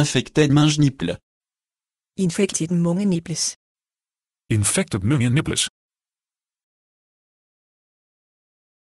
Infected mange nipples. Infected munge nipples. Infected munge nipples.